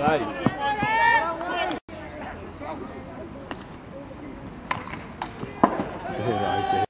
Đây. Trời ơi, trời.